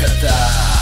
Jakarta.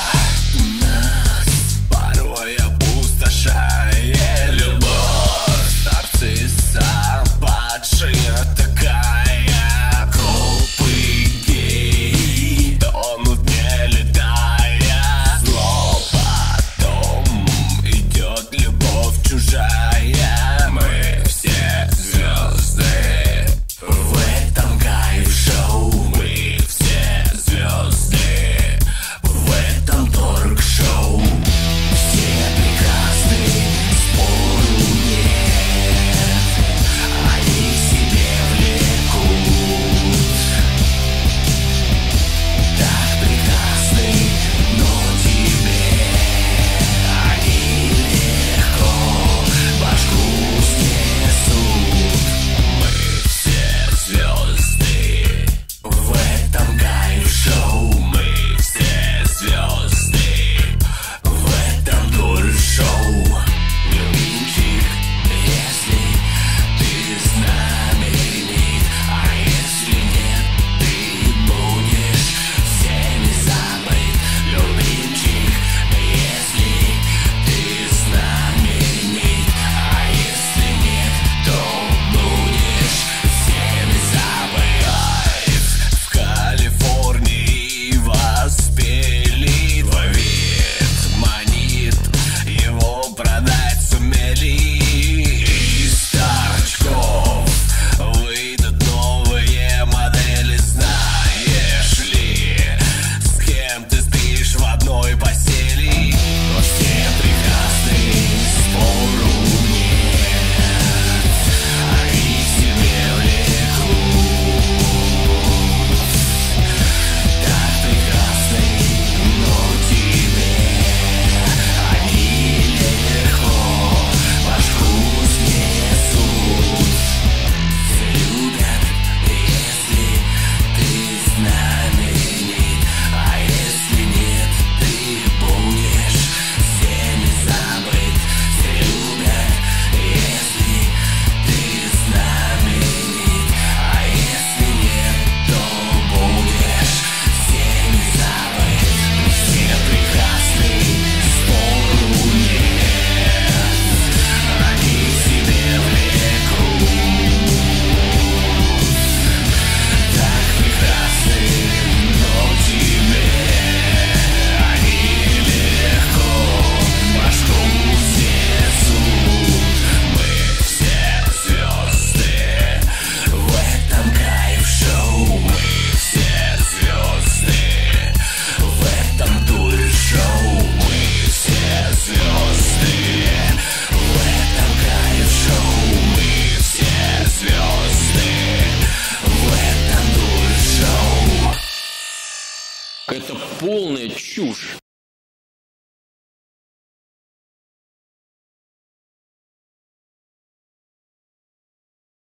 Полная чушь.